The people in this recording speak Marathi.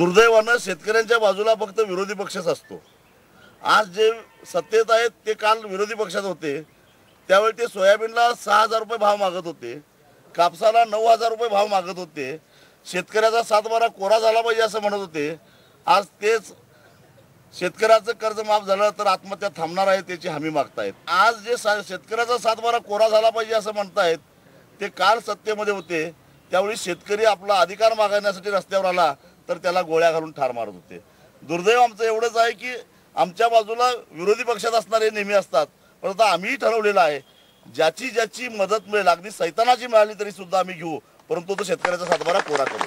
दुर्दैवानं शेतकऱ्यांच्या बाजूला फक्त विरोधी पक्षच असतो. आज जे सत्तेत आहेत ते काल विरोधी पक्षात होते. त्यावेळी ते सोयाबीनला सहा हजार रुपये भाव मागत होते. कापसाला नऊ हजार रुपये भाव मागत होते. शेतकऱ्याचा सातबारा कोरा झाला पाहिजे असं म्हणत होते. आज तेच शेतकऱ्याचं कर्ज माफ झालं तर आत्महत्या थांबणार आहे त्याची हमी मागतायत. आज जे सा शेतकऱ्याचा सातबारा कोरा झाला पाहिजे असं म्हणतायत ते काल सत्तेमध्ये होते. त्यावेळी शेतकरी आपला अधिकार मागण्यासाठी रस्त्यावर आला. तर त्याला गोळ्या घालून ठार मारत होते. दुर्दैव आमचं एवढंच आहे की आमच्या बाजूला विरोधी पक्षात असणारे नेहमी असतात. पण आता आम्हीही ठरवलेलं आहे ज्याची ज्याची मदत मिळेल अगदी सैतानाची मिळाली तरी सुद्धा आम्ही घेऊ. परंतु तो शेतकऱ्याचा सातबारा कोरा करू.